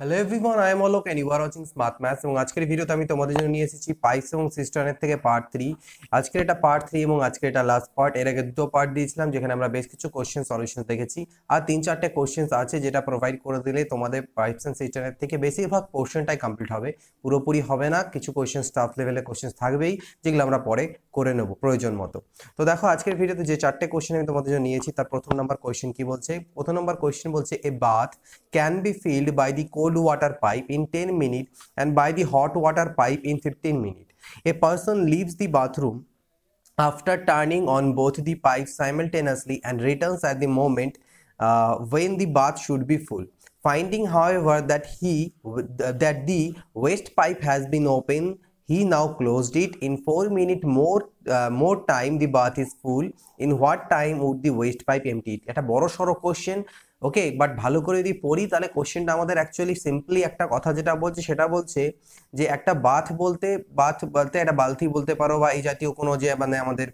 Hello everyone I am Alok and you are watching smart maths এবং আজকের ভিডিওতে আমি তোমাদের জন্য নিয়ে এসেছি পাইপস এবং সিস্টেমের থেকে পার্ট থ্রি আজকের এটা পার্ট থ্রি এবং আজকের এটা লাস্ট পার্ট এর আগে দুটো পার্ট দিয়েছিলাম, যেখানে আমরা বেশ কিছু কোশ্চেন সলিউশন দেখেছি। আর তিন চারটে কোশ্চেন আছে যেটা প্রোভাইড করে দিলে তোমাদের পাইপস অ্যান্ড সিস্টেমের থেকে বেশিরভাগ পোর্শনটাই কমপ্লিট হবে। পুরোপুরি হবে না, কিছু কোশ্চেন স্টাফ লেভেলে কোশ্চেন থাকবেই, যেগুলো আমরা পরে করে নেব প্রয়োজন মতো। তো দেখো, আজকের ভিডিওতে যে চারটে কোশ্চেন আমি তোমাদের জন্য নিয়েছি, তার প্রথম নাম্বার কোশ্চেন কি বলছে? প্রথম নাম্বার কোশ্চেন বলছে a bath can be filled by the Cold water pipe in 10 minutes and by the hot water pipe in 15 minutes. A person leaves the bathroom after turning on both the pipes simultaneously and returns at the moment uh, when the bath should be full. Finding, however, that he that the waste pipe has been open, he now closed it. In four minutes more uh, more time the bath is full. In what time would the waste pipe empty it? এটা বড় সড়ো question okay but ভালো করে যদি পড়ি, তাহলে কোশ্চেনটা আমাদের অ্যাকচুয়ালি সিম্পলি একটা কথা যেটা বলছে, সেটা বলছে যে একটা বাথ বলতে বাথ বলতে একটা বালতি বলতে পারো বা এই জাতীয় কোনো যে মানে আমাদের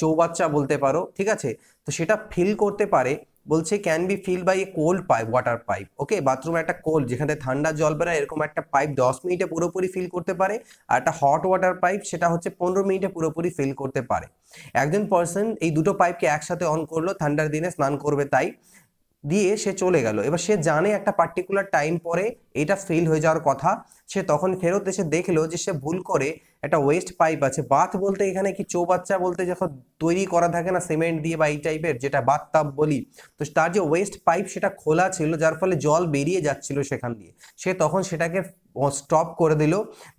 চৌবাচ্চা বলতে পারো, ঠিক আছে? তো সেটা ফিল করতে পারে, বলছে can be fill by a cold pipe water pipe okay বাথরুমে একটা কোল্ড যেখানে ঠান্ডা জল বেরোয়, এরকম একটা পাইপ দশ মিনিটে পুরোপুরি ফিল করতে পারে, আর একটা হট ওয়াটার পাইপ সেটা হচ্ছে পনেরো মিনিটে পুরোপুরি ফিল করতে পারে। একজন পার্সন এই দুটো পাইপকে একসাথে অন করল, ঠান্ডার দিনে স্নান করবে তাই। দিয়ে সে চলে গেল। এবার সে জানে একটা পার্টিকুলার টাইম পরে এটা ফেল হয়ে যাওয়ার কথা। সে তখন ফেরত এসে দেখল যে সে ভুল করে একটা ওয়েস্ট পাইপ আছে। বাথ বলতে এখানে কি চৌবাচ্চা বলতে যখন তৈরি করা থাকে না সিমেন্ট দিয়ে বা এই টাইপের যেটা বাথ তাপ বলি, তো তার যে ওয়েস্ট পাইপ সেটা খোলা ছিল, যার ফলে জল বেরিয়ে যাচ্ছিল সেখান দিয়ে। সে তখন সেটাকে স্টপ করে দিল।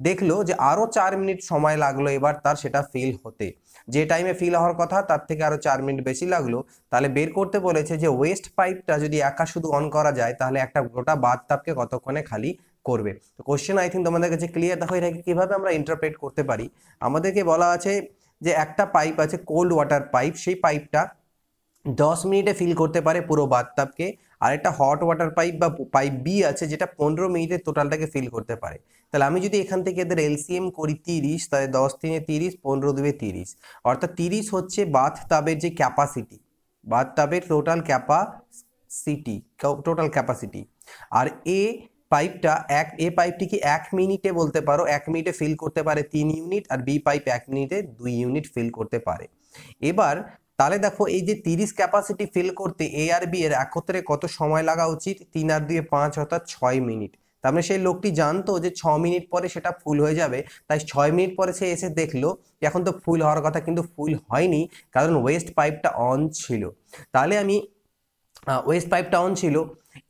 দেখল যে আরও চার মিনিট সময় লাগল এবার তার সেটা ফেল হতে। যে টাইমে ফিল হওয়ার কথা, তার থেকে আরও চার মিনিট বেশি লাগল। তাহলে বের করতে বলেছে যে ওয়েস্ট পাইপটা যদি একা শুধু অন করা যায়, তাহলে একটা গোটা বাথ তাপকে কতক্ষণে খালি করবে? তো কোশ্চেন আই থিঙ্ক তোমাদের কাছে ক্লিয়ার দেখো, এটাকে কীভাবে আমরা ইন্টারপ্রেট করতে পারি? আমাদেরকে বলা আছে যে, একটা পাইপ আছে কোল্ড ওয়াটার পাইপ সেই পাইপটা দশ মিনিটে ফিল করতে পারে পুরো বাথটাবকে আর একটা হট ওয়াটার পাইপ বা পাইপ বি আছে যেটা পনেরো মিনিটে টোটালটাকে ফিল করতে পারে। তাহলে আমি যদি এখান থেকে এদের এলসিএম করি তিরিশ, তাহলে দশ তিনে তিরিশ, পনেরো দুবে তিরিশ। অর্থাৎ তিরিশ হচ্ছে বাথ তাবের যে ক্যাপাসিটি বাথ তাবের টোটাল ক্যাপাসিটি টোটাল ক্যাপাসিটি আর এ পাইপটা এক এ পাইপটিকে এক মিনিটে বলতে পারো? এক মিনিটে ফিল করতে পারে তিন ইউনিট আর বি পাইপ এক মিনিটে দুই ইউনিট ফিল করতে পারে। এবার তাহলে দেখো এই যে তিরিশ ক্যাপাসিটি ফিল করতে এ আর বি এর একত্রে কত সময় লাগা উচিত? তিন আর দুয়ে পাঁচ অর্থাৎ ছয় মিনিট। তার মানে সেই লোকটি জানতো যে ছ মিনিট পরে সেটা ফুল হয়ে যাবে। তাই ছয় মিনিট পরে সে এসে দেখল এখন তো ফুল হওয়ার কথা কিন্তু ফুল হয়নি, কারণ ওয়েস্ট পাইপটা অন ছিল। তাহলে আমি ওয়েস্ট পাইপটা অন ছিল।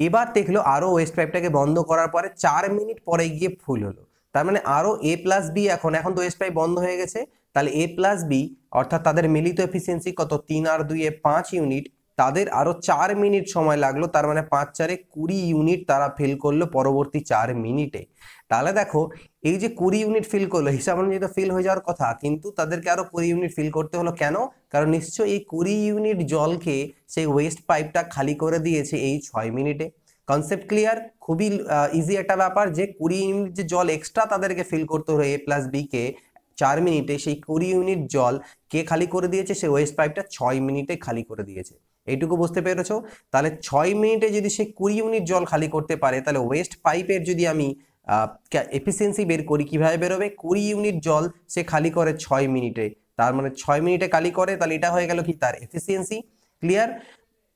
এবার দেখল আরও ওয়েস্ট পাইপটাকে বন্ধ করার পরে চার মিনিট পরে গিয়ে ফুল হলো। তার মানে আরও এ প্লাস বি এখন এখন তো ওয়েস্ট পাইপ বন্ধ হয়ে গেছে। তাহলে এ প্লাস বি অর্থাৎ তাদের মিলিত এফিসিয়েন্সি কত? তিন আর দুই এ পাঁচ ইউনিট তাদের আরও চার মিনিট সময় লাগল, তার মানে পাঁচ চারে কুড়ি ইউনিট তারা ফিল করল পরবর্তী চার মিনিটে তাহলে দেখো, এই যে কুড়ি ইউনিট ফিল করল, হিসাব অনুযায়ী তো ফিল হয়ে যাওয়ার কথা, কিন্তু তাদেরকে আরও কুড়ি ইউনিট ফিল করতে হলো কেন? কারণ নিশ্চয়ই এই কুড়ি ইউনিট জলকে সেই ওয়েস্ট পাইপটা খালি করে দিয়েছে এই ছয় মিনিটে কনসেপ্ট ক্লিয়ার খুবই ইজি একটা ব্যাপার যে কুড়ি ইউনিট যে জল এক্সট্রা তাদেরকে ফিল করতে হলো এ প্লাস বি কে। চার মিনিটে সেই কুড়ি ইউনিট জল কে খালি করে দিয়েছে? সে ওয়েস্ট পাইপটা ছয় মিনিটে খালি করে দিয়েছে। এইটুকু বুঝতে পেরেছ? তাহলে ছয় মিনিটে যদি সে কুড়ি ইউনিট জল খালি করতে পারে, তাহলে ওয়েস্ট পাইপের যদি আমি এফিসিয়েন্সি বের করি, কীভাবে বেরোবে? কুড়ি ইউনিট জল সে খালি করে ছয় মিনিটে। তার মানে ছয় মিনিটে খালি করে, তাহলে এটা হয়ে গেল কি? তার এফিসিয়েন্সি ক্লিয়ার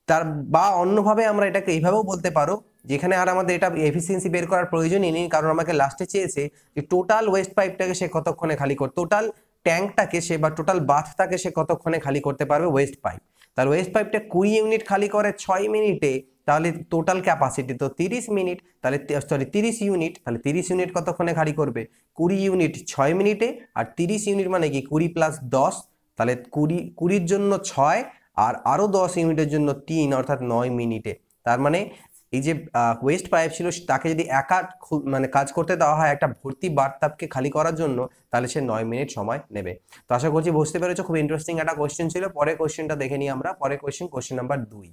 তার বা অন্যভাবে আমরা এটাকে এইভাবেও বলতে পারো যেখানে আর আমাদের এটা এফিসিয়েন্সি বের করার প্রয়োজনই নেই, কারণ আমাকে লাস্টে চেয়েছে যে টোটাল ওয়েস্ট পাইপটাকে সে কতক্ষণে খালি করে টোটাল ট্যাঙ্কটাকে সে বা টোটাল বাথটাকে সে কতক্ষণে খালি করতে পারবে ওয়েস্ট পাইপ তাহলে ওয়েস্ট পাইপটা কুড়ি ইউনিট খালি করে ছয় মিনিটে তাহলে টোটাল ক্যাপাসিটি তো তিরিশ মিনিট তাহলে সরি তিরিশ ইউনিট তাহলে তিরিশ ইউনিট কতক্ষণে খালি করবে? কুড়ি ইউনিট ছয় মিনিটে আর তিরিশ ইউনিট মানে কি? কুড়ি প্লাস দশ, তাহলে কুড়ি, কুড়ির জন্য ছয়, আর আরও দশ ইউনিটের জন্য তিন, অর্থাৎ নয় মিনিটে তার মানে এই যে ওয়েস্ট পাইপ ছিল তাকে যদি একা মানে কাজ করতে দেওয়া হয় একটা ভর্তি বার্তাপকে খালি করার জন্য তাহলে সে নয় মিনিট সময় নেবে। তো আশা করছি বুঝতে পেরেছ খুব ইন্টারেস্টিং একটা কোয়েশ্চেন ছিল। পরে কোয়েশ্চেনটা দেখে নিই আমরা। পরে কোয়েশ্চেন কোয়েশ্চেন নাম্বার দুই।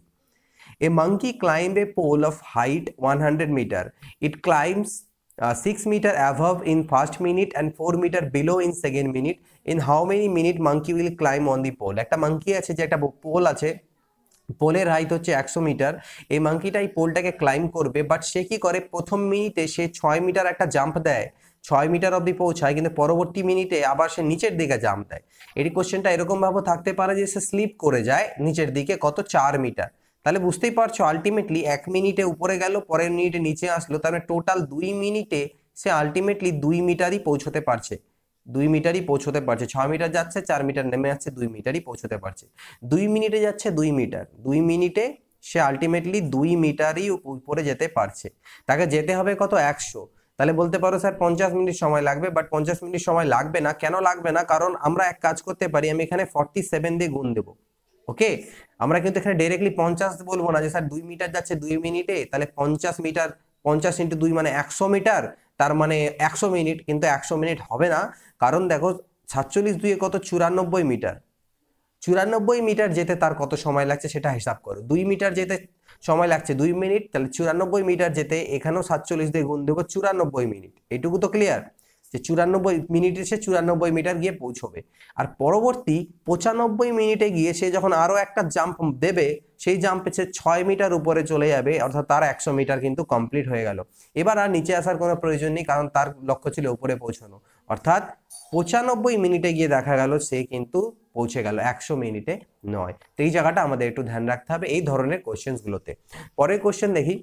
A monkey climb a pole of height one hundred meter it climbs uh, 6 meter above in first minute and 4 meter below in second minute. In how minute minute will will on the pole একটা monkey আছে যে একটা pole আছে পোলের height হচ্ছে একশো metre. এই মাঙ্কিটা এই পোলটাকে ক্লাইম করবে বাট সে কি করে? প্রথম মিনিটে সে ছয় মিটার একটা জাম্প দেয়, ছয় মিটার অবধি পৌঁছায়, কিন্তু পরবর্তী মিনিটে আবার সে নিচের দিকে জাম্প দেয়। এটি কোশ্চেনটা এরকমভাবে থাকতে পারে যে, সে স্লিপ করে যায় নিচের দিকে কত? চার মিটার। তাহলে বুঝতেই পারছ আলটিমেটলি এক মিনিটে উপরে গেল, পরের মিনিটে নিচে আসলো, তাহলে টোটাল দুই মিনিটে সে আলটিমেটলি দুই মিটারই পৌঁছতে পারছে। দুই মিটারই পৌঁছতে পারছে। ছয় মিটার যাচ্ছে, চার মিটার নেমে যাচ্ছে দুই মিটারই পৌঁছতে পারছে। দুই মিনিটে যাচ্ছে দুই মিটার। দুই মিনিটে সে আলটিমেটলি দুই মিটারই উপরে যেতে পারছে। তাকে যেতে হবে কত? একশো। তাহলে বলতে পারো, স্যার, পঞ্চাশ মিনিট সময় লাগবে। বাট পঞ্চাশ মিনিট সময় লাগবে না। কেন লাগবে না? কারণ আমরা এক কাজ করতে পারি, আমি এখানে ফর্টি সেভেন দিয়ে গুণ দেবো। ওকে? আমরা কিন্তু এখানে ডাইরেক্টলি পঞ্চাশ বলব না যে, স্যার, দুই মিটার যাচ্ছে দুই মিনিটে? তাহলে পঞ্চাশ মিটার, পঞ্চাশ ইন্টু দুই মানে একশো মিটার। তার মানে একশো মিনিট, কিন্তু একশো মিনিট হবে না। কারণ দেখো, সাতচল্লিশ দুইয়ে কত? চুরানব্বই মিটার। চুরানব্বই মিটার যেতে তার কত সময় লাগছে সেটা হিসাব করো। দুই মিটার যেতে সময় লাগছে দুই মিনিট, তাহলে চুরানব্বই মিটার যেতে এখানেও সাতচল্লিশ দিয়ে গুণ দেবো চুরানব্বই মিনিট। এটুকু তো ক্লিয়ার যে চুরানব্বই মিনিটে সে চুরানব্বই মিটার গিয়ে পৌঁছবে। আর পরবর্তী পঁচানব্বই মিনিটে গিয়ে সে যখন আরও একটা জাম্প দেবে, সেই জাম্পে সে ছয় মিটার উপরে চলে যাবে, অর্থাৎ তার একশো মিটার কিন্তু কমপ্লিট হয়ে গেল। এবার আর নিচে আসার কোনো প্রয়োজন নেই, কারণ তার লক্ষ্য ছিল উপরে পৌঁছানো। অর্থাৎ পঁচানব্বই মিনিটে গিয়ে দেখা গেল সে কিন্তু পৌঁছে গেল, একশো মিনিটে নয়। তো এই জায়গাটা আমাদের একটু ধ্যান রাখতে হবে এই ধরনের কোশ্চেনগুলোতে পরের কোশ্চেন দেখি।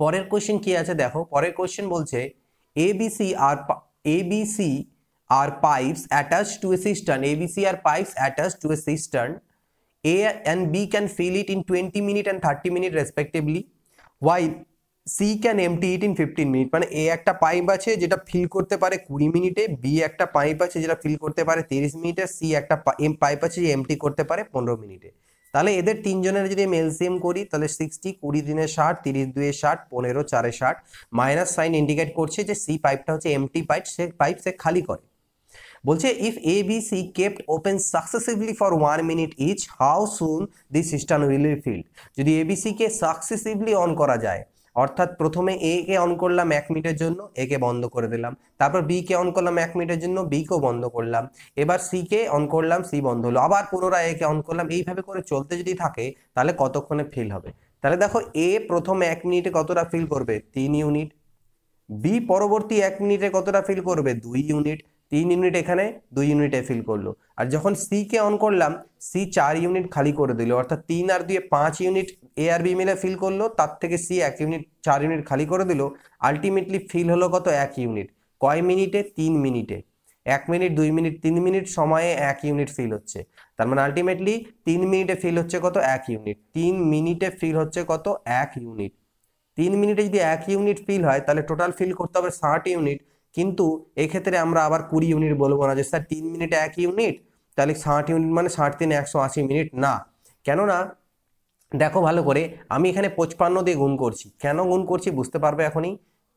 পরের কোশ্চেন কি আছে দেখো? পরের কোশ্চেন বলছে ABC are ABC are pipes attached to a cistern. ABC are pipes attached to a cistern. A and B can fill it in 20 minutes and 30 minutes respectively. While C can empty it in 15 minutes. মানে A একটা pipe আছে যেটা feel করতে পারে 20 মিনিটে B একটা pipe আছে যেটা ফিল করতে পারে 30 মিনিটে C একটা পাইপ আছে যে এমটি করতে পারে 15 মিনিটে তাহলে এদের তিনজনের যদি আমি এলসিএম করি, তাহলে সিক্সটি কুড়ি দিনে ষাট, তিরিশ দুয়ে ষাট, পনেরো, চারে ষাট। মাইনাস সাইন ইন্ডিকেট করছে যে সি পাইপটা হচ্ছে এমটি পাইপ সে পাইপ সে খালি করে। বলছে if A B C kept open successively for one minute each how soon the cistern will filled যদি এবিসিকে সাকসেসিভলি অন করা যায় অর্থাৎ প্রথমে এ কে অন করলাম এক মিনিটের জন্য এ কে বন্ধ করে দিলাম। তারপর বি কে অন করলাম এক মিনিটের জন্য বি কেও বন্ধ করলাম। এবার সি কে অন করলাম সি বন্ধ হলো। আবার পুনরায় এ কে অন করলাম। এইভাবে করে চলতে যদি থাকে, তাহলে কতক্ষণে ফিল হবে? তাহলে দেখো এ প্রথম এক মিনিটে কতটা ফিল করবে? তিন ইউনিট বি পরবর্তী এক মিনিটে কতটা ফিল করবে? দুই ইউনিট তিন ইউনিট এখানে, দুই ইউনিটে ফিল করল। আর যখন সি কে অন করলাম সি চার ইউনিট খালি করে দিল। অর্থাৎ তিন আর দুয়ে পাঁচ ইউনিট এ আর বি মিলে ফিল করল, তার থেকে সি এক ইউনিট চার ইউনিট খালি করে দিল। আলটিমেটলি ফিল হলো কত? এক ইউনিট কয় মিনিটে? তিন মিনিটে। এক মিনিট, দুই মিনিট, তিন মিনিট সময়ে এক ইউনিট ফিল হচ্ছে। তার মানে আলটিমেটলি তিন মিনিটে ফিল হচ্ছে কত? এক ইউনিট তিন মিনিটে ফিল হচ্ছে কত? এক ইউনিট তিন মিনিটে যদি এক ইউনিট ফিল হয়, তাহলে টোটাল ফিল করতে হবে ষাট ইউনিট কিন্তু এক্ষেত্রে আমরা আবার কুড়ি ইউনিট বলব না যে, স্যার, তিন মিনিটে এক ইউনিট তাহলে ষাট ইউনিট মানে ষাট তিন একশো আশি মিনিট না। কেননা, দেখো ভালো করে, আমি এখানে পঁচপান্ন দিয়ে গুণ করছি। কেন গুণ করছি বুঝতে পারবে এখনই?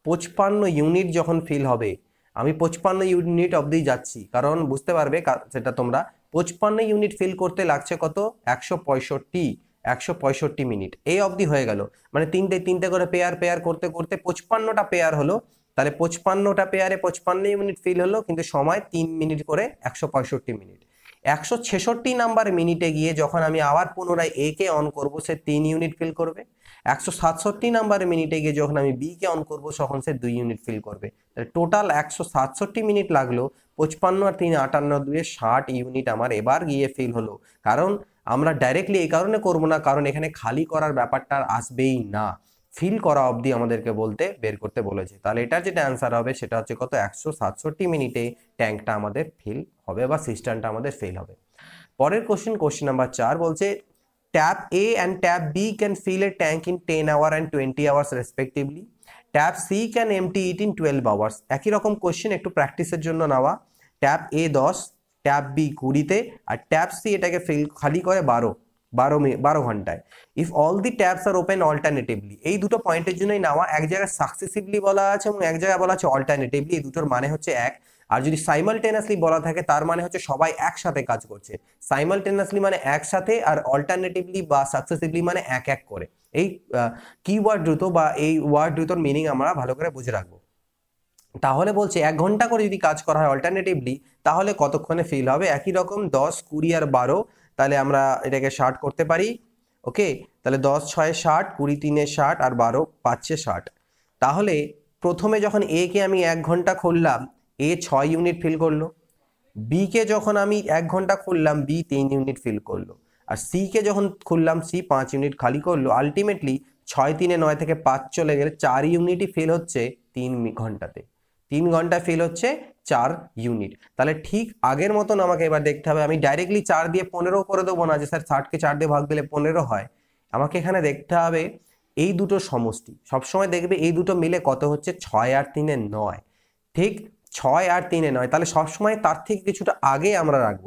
পঁচপান্ন ইউনিট যখন ফিল হবে, আমি পঁচপান্ন ইউনিট অবধি যাচ্ছি। কারণ বুঝতে পারবে সেটা তোমরা, পঁচপান্ন ইউনিট ফিল করতে লাগছে কত? একশো পঁয়ষট্টি একশো পঁয়ষট্টি মিনিট এই অবধি হয়ে গেল। মানে তিনটে তিনটে করে পেয়ার পেয়ার করতে করতে পঁচপান্নটা পেয়ার হলো। তাহলে পঁচপান্নটা পেয়ারে পঁচপান্ন মিনিট ফিল হলো, কিন্তু সময় তিন মিনিট করে একশো পঁয়ষট্টি মিনিট একশো ছেষট্টি নাম্বার মিনিটে গিয়ে যখন আমি আবার পুনরায় এ কে অন করব, সে তিন ইউনিট ফিল করবে। একশো সাতষট্টি নাম্বার মিনিটে গিয়ে যখন আমি বি কে অন করব, তখন সে দুই ইউনিট ফিল করবে। তাহলে টোটাল একশো সাতষট্টি মিনিট লাগল, পঁচপান্ন আর তিন আটান্ন দুয়ে ষাট ইউনিট আমার এবার গিয়ে ফিল হলো। কারণ আমরা ডাইরেক্টলি এই কারণে করব না, কারণ এখানে খালি করার ব্যাপারটা আসবেই না। ফিল করা অবধি আমাদেরকে বলতে, বের করতে বলেছে। তাহলে এটার যেটা অ্যান্সার হবে, সেটা হচ্ছে কত? একশো সাতষট্টি মিনিটে ট্যাঙ্কটা আমাদের ফিল হবে বা সিস্টেমটা আমাদের ফেল হবে। পরের কোশ্চেন কোশ্চেন নাম্বার চার বলছে, tap A and tap B can fill a tank in ten hour and twenty hours respectively tap C can empty it in twelve hours একই রকম কোশ্চেন একটু প্র্যাকটিসের জন্য নেওয়া। ট্যাপ এ দশ, ট্যাপ বি কুড়িতে, আর ট্যাপ সি এটাকে ফিল খালি করে বারো। বারো বারো ঘন্টায়। If all the taps are open alternatively এই দুটো পয়েন্টের জন্যই নেওয়া এক জায়গায় সাকসেসিভলি বলা আছে এবং এক জায়গায় বলা আছে অল্টারনেটিভলি এই দুটোর মানে হচ্ছে এক। আর যদি সাইমালটেনাসলি বলা থাকে, তার মানে হচ্ছে সবাই একসাথে কাজ করছে। সাইমালটেনাসলি মানে একসাথে আর অল্টারনেটিভলি বা সাকসেসিভলি মানে এক এক করে। এই কিওয়ার্ড দ্রুত বা এই ওয়ার্ড দ্রুতর মিনিং আমরা ভালো করে বুঝে রাখব। তাহলে বলছে এক ঘণ্টা করে যদি কাজ করা হয় অল্টারনেটিভলি তাহলে কতক্ষণে ফিল হবে? একই রকম দশ, কুড়ি আর বারো, তাহলে আমরা এটাকে ষাট করতে পারি ওকে তাহলে দশ, ছয়, ষাট, কুড়ি, তিনে ষাট আর বারো, পাঁচে ষাট। তাহলে প্রথমে যখন এ কে আমি এক ঘণ্টা খুললাম এ ছয় ইউনিট ফিল করল বি কে যখন আমি এক ঘণ্টা খুললাম বি তিন ইউনিট ফিল করল, আর সি কে যখন খুললাম সি পাঁচ ইউনিট খালি করল আলটিমেটলি ছয়, তিনে নয় থেকে পাঁচ চলে গেলে চার ইউনিটই ফিল হচ্ছে তিন ঘন্টাতে। তিন ঘণ্টা ফিল হচ্ছে চার ইউনিট তাহলে ঠিক আগের মতন আমাকে এবার দেখতে হবে। আমি ডাইরেক্টলি চার দিয়ে পনেরো করে দেবো না যে, স্যার ষাটকে চার দিয়ে ভাগ দিলে পনেরো হয়। আমাকে এখানে দেখতে হবে এই দুটো সমষ্টি। সবসময় দেখবে এই দুটো মিলে কত হচ্ছে? ছয় আর তিনে নয়। ঠিক ছয় আর তিনে নয়। তাহলে সবসময় তার থেকে কিছুটা আগে আমরা রাখব।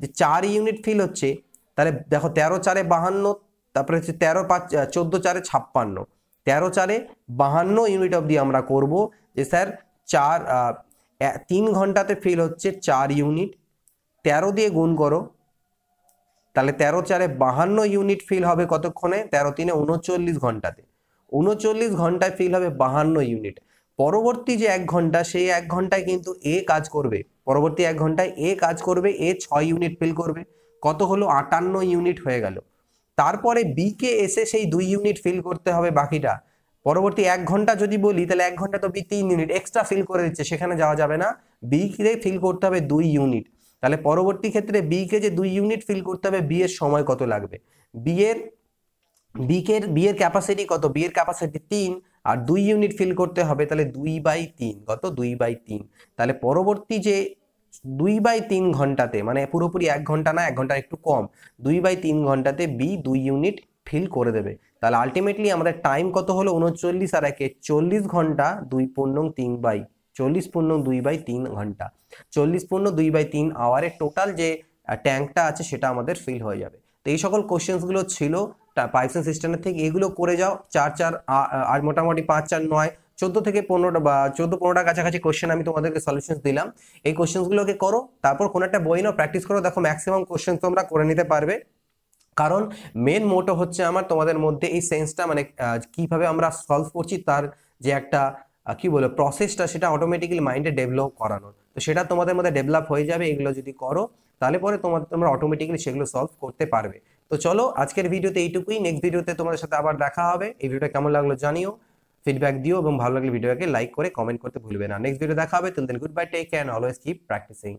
যে চার ইউনিট ফিল হচ্ছে, তাহলে দেখো তেরো চারে বাহান্ন, তারপরে হচ্ছে তেরো পাঁচ, চোদ্দ চারে ছাপ্পান্ন। তেরো চারে বাহান্ন ইউনিট অবধি আমরা করব যে, স্যার চার তিন ঘন্টাতে ফিল হচ্ছে চার ইউনিট তেরো দিয়ে গুণ করো। তাহলে তেরো চারে বাহান্ন ইউনিট ফিল হবে কতক্ষণে? তেরো তিনে উনচল্লিশ ঘন্টাতে। উনচল্লিশ ঘন্টায় ফিল হবে বাহান্ন ইউনিট পরবর্তী যে এক ঘণ্টা, সেই এক ঘন্টায় কিন্তু এ কাজ করবে। পরবর্তী এক ঘন্টায় এ কাজ করবে, এ ছয় ইউনিট ফিল করবে। কত হলো? আটান্ন ইউনিট হয়ে গেল। তারপরে বি কে এসে সেই দুই ইউনিট ফিল করতে হবে বাকিটা। পরবর্তী এক ঘণ্টা যদি বলি, তাহলে এক ঘণ্টা তো বি তিন ইউনিট এক্সট্রা ফিল করে দিচ্ছে, সেখানে যাওয়া যাবে না। বি কে ফিল করতে হবে দুই ইউনিট তাহলে পরবর্তী ক্ষেত্রে বি কে যে দুই ইউনিট ফিল করতে হবে বি এর সময় কত লাগবে? বি এর বিকের বিয়ের ক্যাপাসিটি কত? বিয়ের ক্যাপাসিটি তিন, আর দুই ইউনিট ফিল করতে হবে, তাহলে দুই বাই তিন। কত? দুই বাই তিন। তাহলে পরবর্তী যে দুই বাই তিন ঘন্টাতে মানে পুরোপুরি এক ঘণ্টা না, এক ঘণ্টা একটু কম, দুই বাই তিন ঘন্টাতে বি দুই ইউনিট ফিল করে দেবে। তাহলে আলটিমেটলি আমাদের টাইম কত হলো? উনচল্লিশ আর একে চল্লিশ ঘণ্টা দুই পূর্ণ তিন বাই, চল্লিশ পূর্ণ দুই বাই তিন ঘণ্টা। চল্লিশ পূর্ণ দুই বাই তিন আওয়ারের টোটাল যে ট্যাঙ্কটা আছে সেটা আমাদের ফিল হয়ে যাবে। তো এই সকল কোশ্চেন্সগুলো ছিল পাইপসন সিস্টেমের থেকে এগুলো করে যাও। চার চার আর মোটামুটি পাঁচ চার নয়, চোদ্দ থেকে পনেরোটা বা চোদ্দ পনেরোটা কাছাকাছি কোশ্চেন আমি তোমাদেরকে সলিউশন দিলাম। এই কোশ্চেন্সগুলোকে করো, তারপর কোনো একটা বই নাও প্র্যাকটিস করো, দেখো ম্যাক্সিমাম কোশ্চেন তোমরা করে নিতে পারবে। কারণ মেন মোটো হচ্ছে আমার তোমাদের মধ্যে এই সেন্সটা মানে কীভাবে আমরা সলভ করছি তার যে একটা কি বলে প্রসেসটা সেটা অটোমেটিক্যালি মাইন্ডে ডেভেলপ করানো তো সেটা তোমাদের মধ্যে ডেভেলপ হয়ে যাবে, এগুলো যদি করো, তাহলে পরে তোমার, তোমরা অটোমেটিক্যালি সেগুলো সলভ করতে পারবে। তো চলো, আজকের ভিডিওতে এইটুকুই নেক্সট ভিডিওতে তোমাদের সাথে আবার দেখা হবে। এই ভিডিওটা কেমন লাগল জানিও ফিডব্যাক দিও এবং ভালো লাগলে ভিডিওকে লাইক করে কমেন্ট করতে ভুলবে না। নেক্সট ভিডিও দেখা হবে তুমি goodbye take can always keep practising